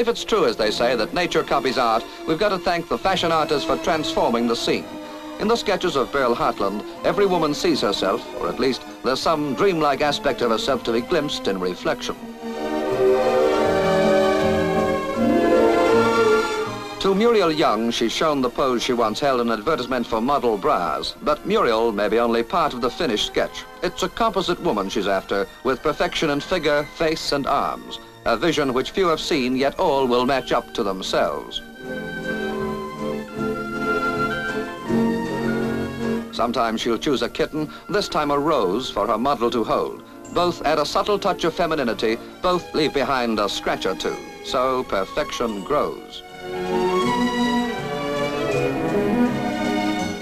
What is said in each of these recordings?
If it's true, as they say, that nature copies art, we've got to thank the fashion artists for transforming the scene. In the sketches of Beryl Hartland, every woman sees herself, or at least there's some dreamlike aspect of herself to be glimpsed in reflection. To Muriel Young, she's shown the pose she once held in an advertisement for model bras. But Muriel may be only part of the finished sketch. It's a composite woman she's after, with perfection in figure, face and arms. A vision which few have seen, yet all will match up to themselves. Sometimes she'll choose a kitten, this time a rose for her model to hold. Both add a subtle touch of femininity, both leave behind a scratch or two. So perfection grows.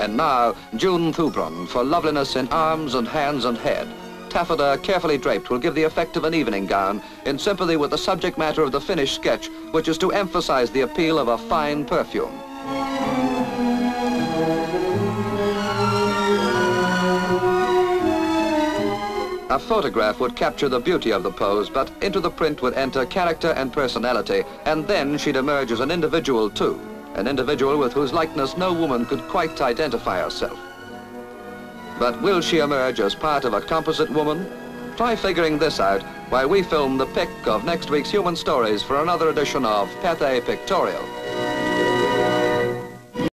And now, June Thubron for loveliness in arms and hands and head. Taffeta, carefully draped, will give the effect of an evening gown in sympathy with the subject matter of the finished sketch, which is to emphasize the appeal of a fine perfume. A photograph would capture the beauty of the pose, but into the print would enter character and personality, and then she'd emerge as an individual too an individual with whose likeness no woman could quite identify herself. But will she emerge as part of a composite woman? Try figuring this out while we film the pick of next week's Human Stories for another edition of Pathé Pictorial.